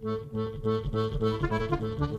Thank you.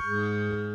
Música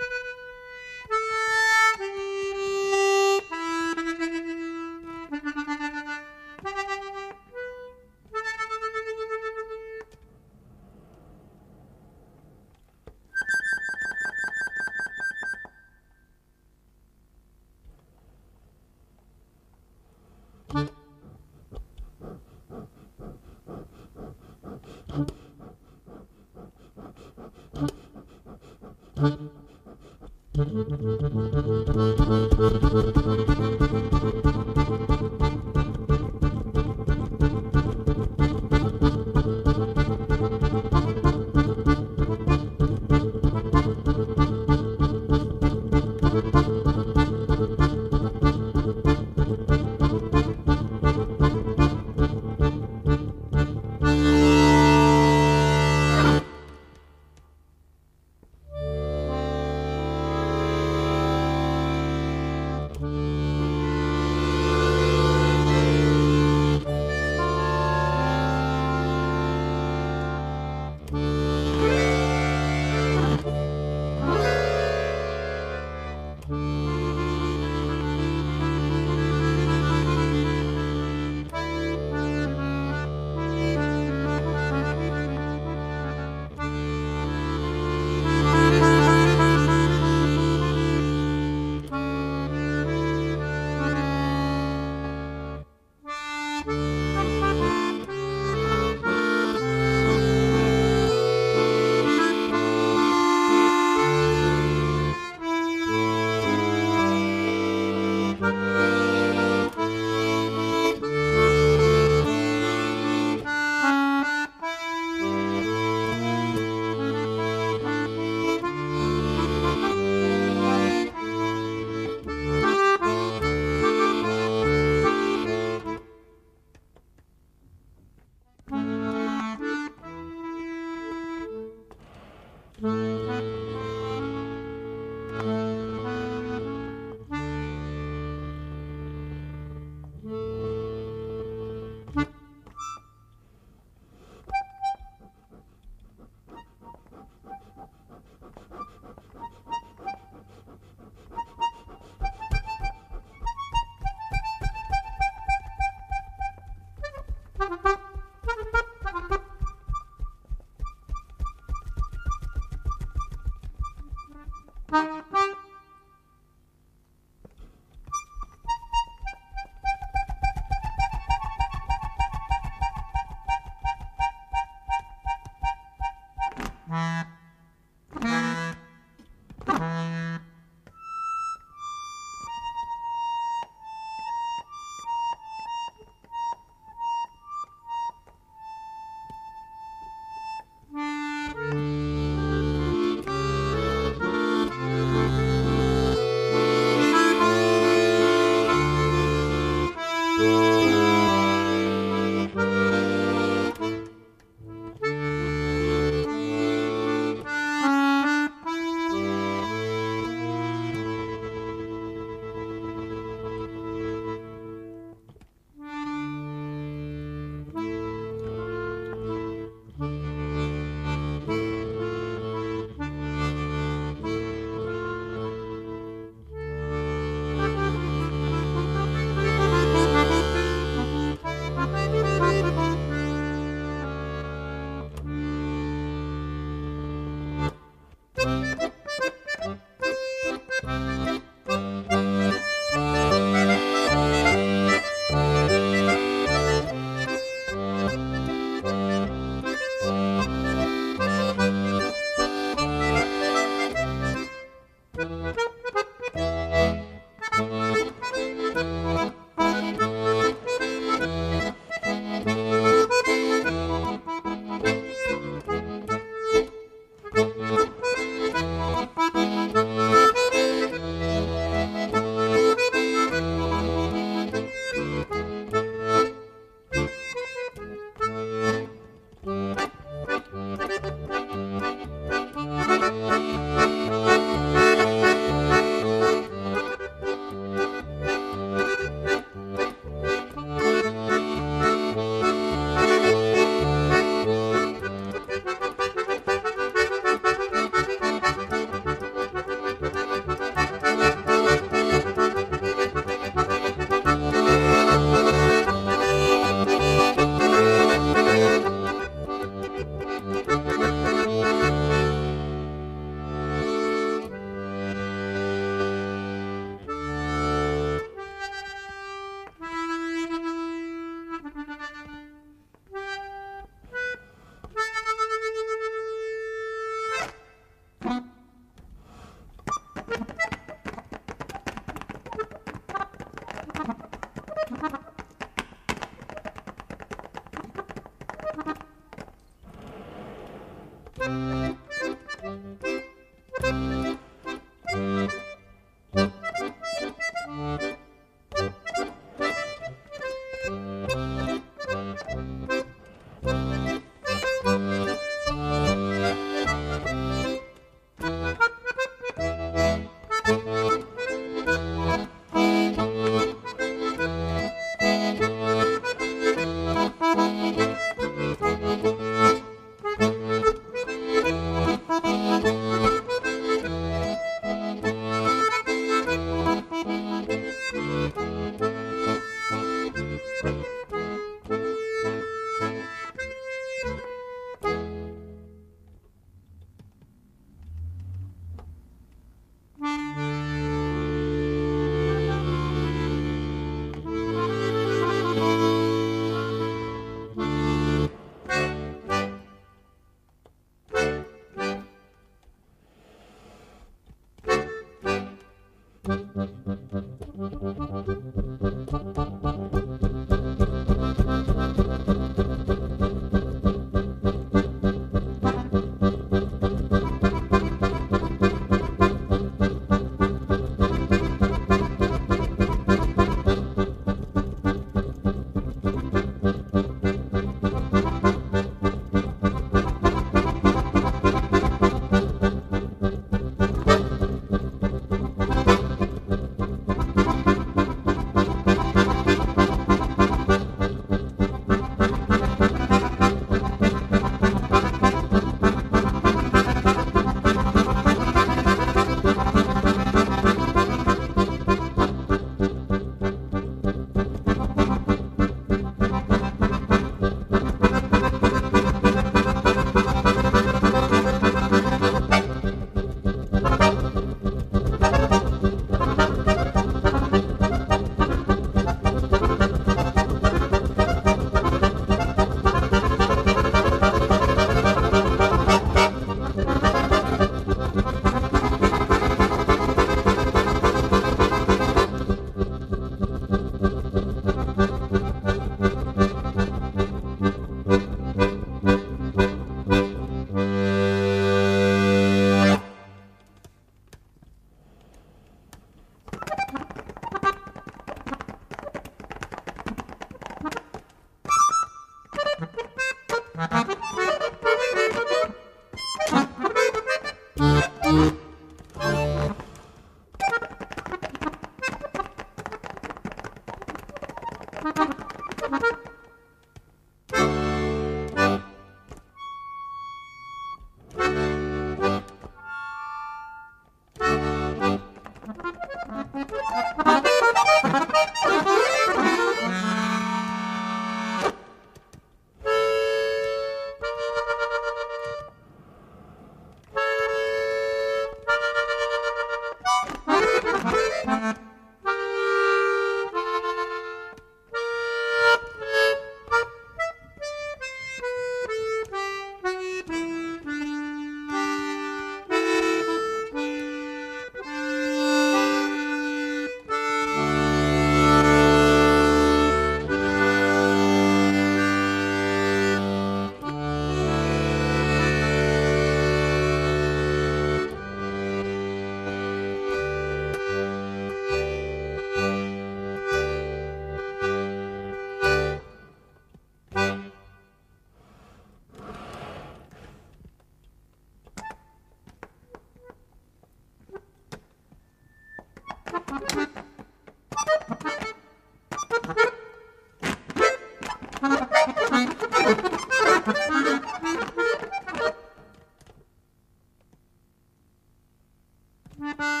Mm-hmm.